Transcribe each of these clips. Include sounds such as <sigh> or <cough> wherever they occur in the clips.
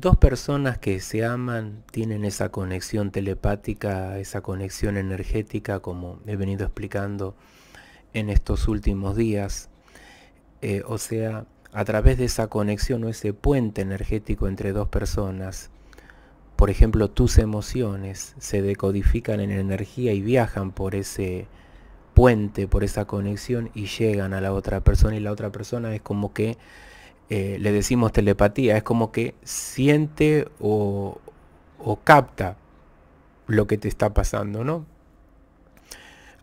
dos personas que se aman tienen esa conexión telepática, esa conexión energética, como he venido explicando en estos últimos días. Eh, o sea, a través de esa conexión o ese puente energético entre dos personas, por ejemplo, tus emociones se decodifican en energía y viajan por ese puente, por esa conexión y llegan a la otra persona y la otra persona es como que eh, le decimos telepatía, es como que siente o, o capta lo que te está pasando, ¿no?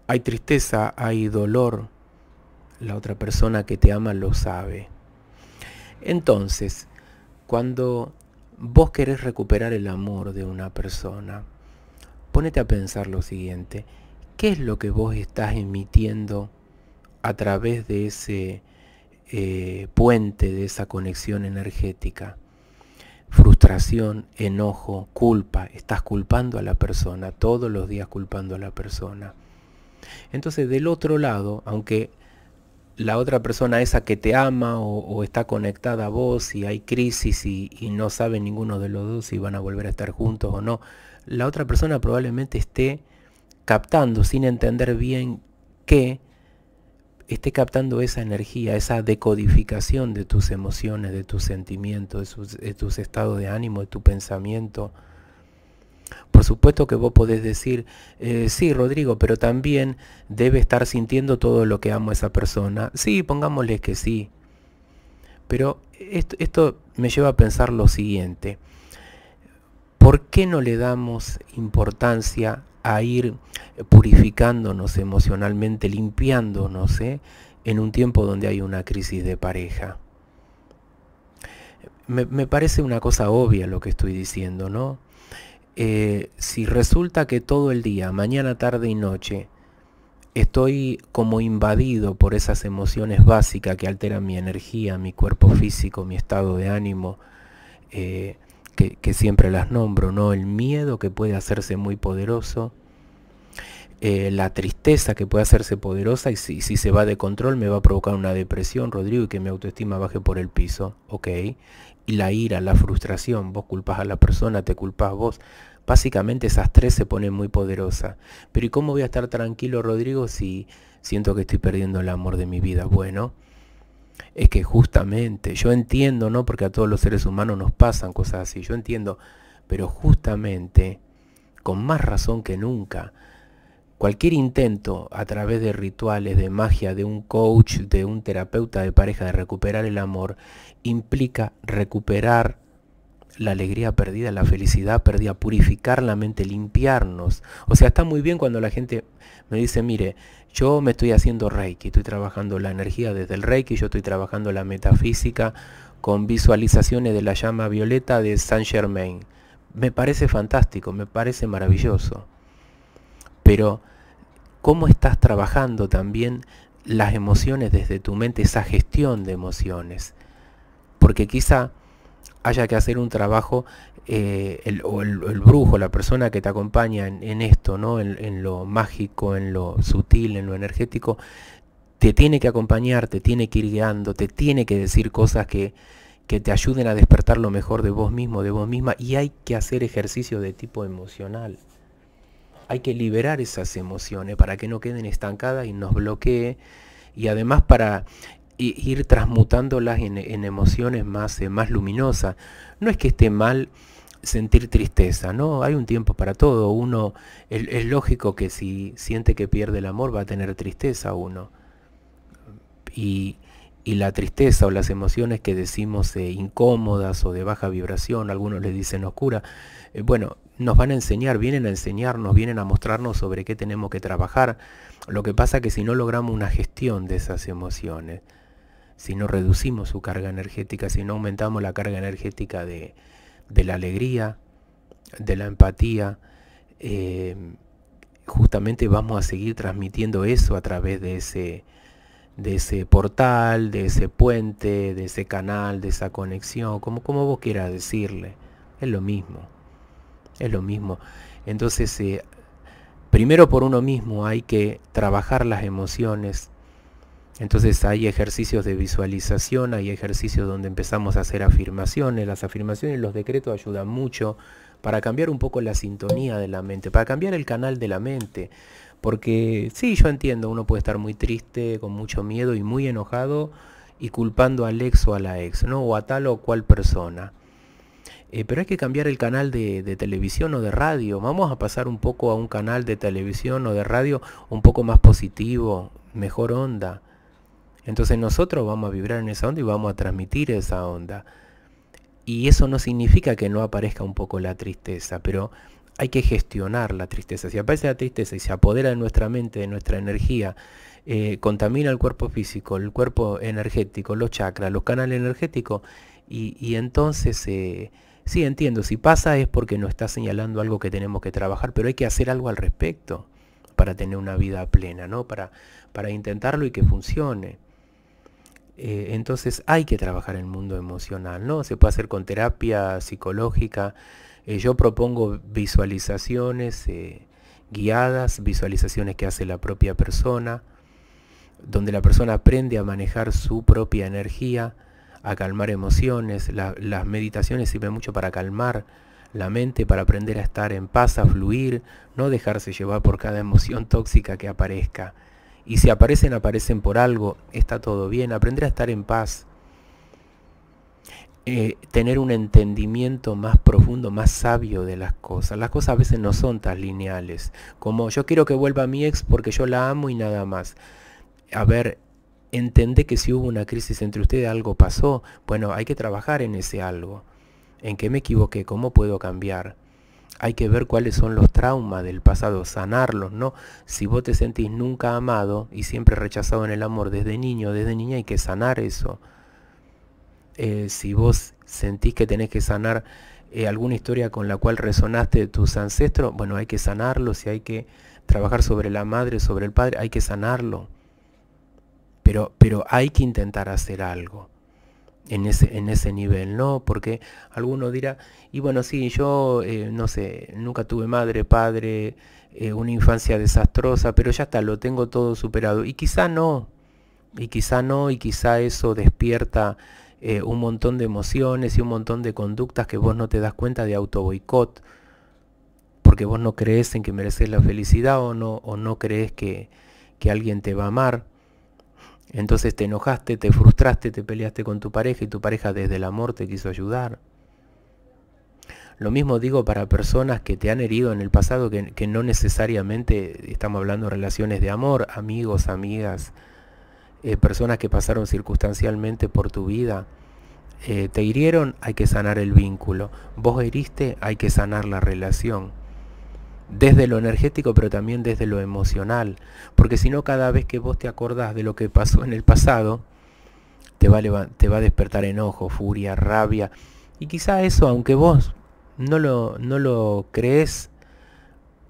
Hay tristeza, hay dolor, la otra persona que te ama lo sabe. Entonces, cuando vos querés recuperar el amor de una persona, ponete a pensar lo siguiente, ¿qué es lo que vos estás emitiendo a través de ese eh, puente, de esa conexión energética? Frustración, enojo, culpa, estás culpando a la persona, todos los días culpando a la persona. Entonces del otro lado, aunque la otra persona esa que te ama o, está conectada a vos y hay crisis y, no sabe ninguno de los dos si van a volver a estar juntos o no, la otra persona probablemente esté captando sin entender bien qué, esté captando esa energía, esa decodificación de tus emociones, de tus sentimientos, de, tus estados de ánimo, de tu pensamiento, por supuesto que vos podés decir, eh, sí, Rodrigo, pero también debe estar sintiendo todo lo que amo a esa persona. Sí, pongámosle que sí. Pero esto, esto me lleva a pensar lo siguiente. ¿Por qué no le damos importancia a ir purificándonos emocionalmente, limpiándonos eh, en un tiempo donde hay una crisis de pareja? Me, me parece una cosa obvia lo que estoy diciendo, ¿no? Eh, si resulta que todo el día, mañana, tarde y noche, estoy como invadido por esas emociones básicas que alteran mi energía, mi cuerpo físico, mi estado de ánimo, eh, que, siempre las nombro, ¿no? El miedo que puede hacerse muy poderoso, eh, la tristeza que puede hacerse poderosa y si, se va de control me va a provocar una depresión, Rodrigo, y que mi autoestima baje por el piso, ¿ok? y la ira, la frustración, vos culpas a la persona, te culpas vos. Básicamente esas tres se ponen muy poderosas. Pero ¿y cómo voy a estar tranquilo, Rodrigo, si siento que estoy perdiendo el amor de mi vida? Bueno, es que justamente, yo entiendo, ¿no? Porque a todos los seres humanos nos pasan cosas así, yo entiendo, pero justamente, con más razón que nunca, Cualquier intento a través de rituales, de magia, de un coach, de un terapeuta de pareja de recuperar el amor, implica recuperar la alegría perdida, la felicidad perdida, purificar la mente, limpiarnos. O sea, está muy bien cuando la gente me dice, mire, yo me estoy haciendo Reiki, estoy trabajando la energía desde el Reiki, yo estoy trabajando la metafísica con visualizaciones de la llama violeta de Saint Germain. Me parece fantástico, me parece maravilloso pero cómo estás trabajando también las emociones desde tu mente, esa gestión de emociones. Porque quizá haya que hacer un trabajo, eh, el, o el, brujo, la persona que te acompaña en, esto, ¿no? En, lo mágico, en lo sutil, en lo energético, te tiene que acompañar, te tiene que ir guiando, te tiene que decir cosas que, que te ayuden a despertar lo mejor de vos mismo, de vos misma, y hay que hacer ejercicio de tipo emocional hay que liberar esas emociones para que no queden estancadas y nos bloquee y además para ir transmutándolas en, emociones más, eh, más luminosas. No es que esté mal sentir tristeza, ¿no? Hay un tiempo para todo. Uno, es, lógico que si siente que pierde el amor va a tener tristeza uno. Y, la tristeza o las emociones que decimos eh, incómodas o de baja vibración, algunos le dicen oscura, eh, bueno, nos van a enseñar, vienen a enseñarnos, vienen a mostrarnos sobre qué tenemos que trabajar. Lo que pasa es que si no logramos una gestión de esas emociones, si no reducimos su carga energética, si no aumentamos la carga energética de, la alegría, de la empatía, eh, justamente vamos a seguir transmitiendo eso a través de ese, de ese portal, de ese puente, de ese canal, de esa conexión, como, como vos quieras decirle, es lo mismo. Es lo mismo. Entonces, eh, primero por uno mismo hay que trabajar las emociones, Entonces hay ejercicios de visualización, hay ejercicios donde empezamos a hacer afirmaciones. Las afirmaciones y los decretos ayudan mucho para cambiar un poco la sintonía de la mente, para cambiar el canal de la mente. Porque sí, yo entiendo, uno puede estar muy triste, con mucho miedo y muy enojado y culpando al ex o a la ex, ¿no? O a tal o cual persona. Eh, pero hay que cambiar el canal de, de, televisión o de radio. Vamos a pasar un poco a un canal de televisión o de radio un poco más positivo, mejor onda. Entonces nosotros vamos a vibrar en esa onda y vamos a transmitir esa onda. Y eso no significa que no aparezca un poco la tristeza, pero hay que gestionar la tristeza. Si aparece la tristeza y se apodera de nuestra mente, de nuestra energía, eh, contamina el cuerpo físico, el cuerpo energético, los chakras, los canales energéticos, y, entonces, eh, sí entiendo, si pasa es porque nos está señalando algo que tenemos que trabajar, pero hay que hacer algo al respecto para tener una vida plena, ¿no? Para, para intentarlo y que funcione. Eh, entonces hay que trabajar el mundo emocional, ¿no? Se puede hacer con terapia psicológica. Eh, yo propongo visualizaciones eh, guiadas, visualizaciones que hace la propia persona, donde la persona aprende a manejar su propia energía, a calmar emociones. las meditaciones sirven mucho para calmar la mente, para aprender a estar en paz, a fluir, no dejarse llevar por cada emoción <laughs> tóxica que aparezca. Y si aparecen, aparecen por algo, está todo bien. Aprender a estar en paz. Eh, tener un entendimiento más profundo, más sabio de las cosas. Las cosas a veces no son tan lineales. Como yo quiero que vuelva mi ex porque yo la amo y nada más. A ver, entendé que si hubo una crisis entre ustedes, algo pasó. Bueno, hay que trabajar en ese algo. ¿En qué me equivoqué? ¿Cómo puedo cambiar? Hay que ver cuáles son los traumas del pasado, sanarlos, ¿no? Si vos te sentís nunca amado y siempre rechazado en el amor desde niño, desde niña, hay que sanar eso. Eh, si vos sentís que tenés que sanar eh, alguna historia con la cual resonaste tus ancestros, bueno, hay que sanarlo, si hay que trabajar sobre la madre, sobre el padre, hay que sanarlo. Pero, pero hay que intentar hacer algo en ese, en ese nivel, ¿no? Porque alguno dirá, y bueno, sí, yo, eh, no sé, nunca tuve madre, padre, eh, una infancia desastrosa, pero ya está, lo tengo todo superado. Y quizá no, y quizá no, y quizá eso despierta eh, un montón de emociones y un montón de conductas que vos no te das cuenta de auto boicot, porque vos no crees en que mereces la felicidad o no, o no crees que, que alguien te va a amar. Entonces te enojaste, te frustraste, te peleaste con tu pareja y tu pareja desde el amor te quiso ayudar. Lo mismo digo para personas que te han herido en el pasado, que, no necesariamente estamos hablando de relaciones de amor, amigos, amigas, eh, personas que pasaron circunstancialmente por tu vida. Eh, te hirieron, hay que sanar el vínculo. Vos heriste, hay que sanar la relación desde lo energético, pero también desde lo emocional. Porque si no, cada vez que vos te acordás de lo que pasó en el pasado, te va, a te va a despertar enojo, furia, rabia. Y quizá eso, aunque vos no lo, no lo crees,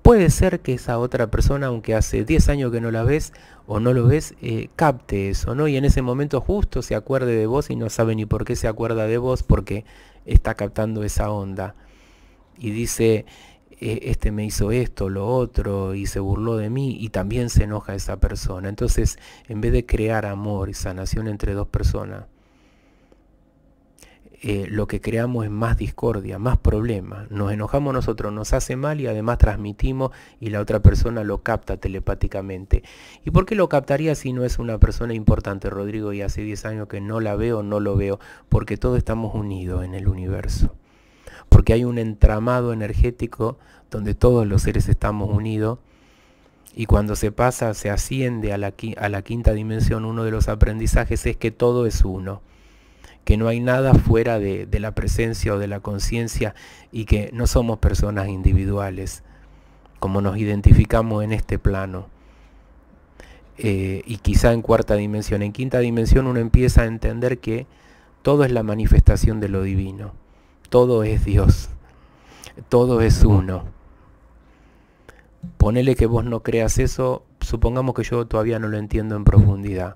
puede ser que esa otra persona, aunque hace 10 años que no la ves o no lo ves, eh, capte eso, ¿no? Y en ese momento justo se acuerde de vos y no sabe ni por qué se acuerda de vos porque está captando esa onda. Y dice, este me hizo esto, lo otro, y se burló de mí, y también se enoja esa persona. Entonces, en vez de crear amor y sanación entre dos personas, eh, lo que creamos es más discordia, más problema. Nos enojamos nosotros, nos hace mal y además transmitimos y la otra persona lo capta telepáticamente. ¿Y por qué lo captaría si no es una persona importante, Rodrigo? Y hace 10 años que no la veo, no lo veo, porque todos estamos unidos en el universo porque hay un entramado energético donde todos los seres estamos unidos y cuando se pasa, se asciende a la, quinta dimensión, uno de los aprendizajes es que todo es uno, que no hay nada fuera de, la presencia o de la conciencia y que no somos personas individuales, como nos identificamos en este plano. Eh, y quizá en cuarta dimensión. En quinta dimensión uno empieza a entender que todo es la manifestación de lo divino todo es Dios, todo es uno. Ponele que vos no creas eso, supongamos que yo todavía no lo entiendo en profundidad,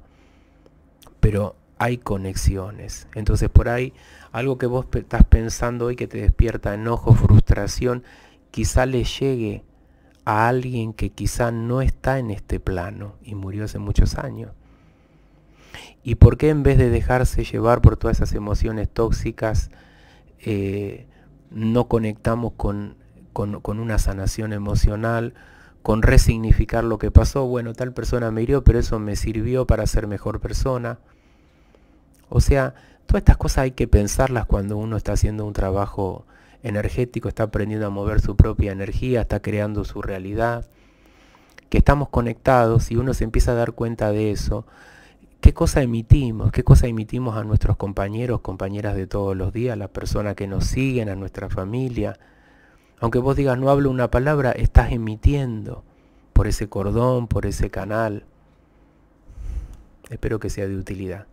pero hay conexiones. Entonces por ahí algo que vos estás pensando hoy que te despierta enojo, frustración, quizá le llegue a alguien que quizá no está en este plano y murió hace muchos años. ¿Y por qué en vez de dejarse llevar por todas esas emociones tóxicas, eh, no conectamos con, con, una sanación emocional, con resignificar lo que pasó? Bueno, tal persona me hirió, pero eso me sirvió para ser mejor persona. O sea, todas estas cosas hay que pensarlas cuando uno está haciendo un trabajo energético, está aprendiendo a mover su propia energía, está creando su realidad, que estamos conectados y uno se empieza a dar cuenta de eso, qué cosa emitimos, qué cosa emitimos a nuestros compañeros, compañeras de todos los días, a las personas que nos siguen, a nuestra familia. Aunque vos digas no hablo una palabra, estás emitiendo por ese cordón, por ese canal. Espero que sea de utilidad.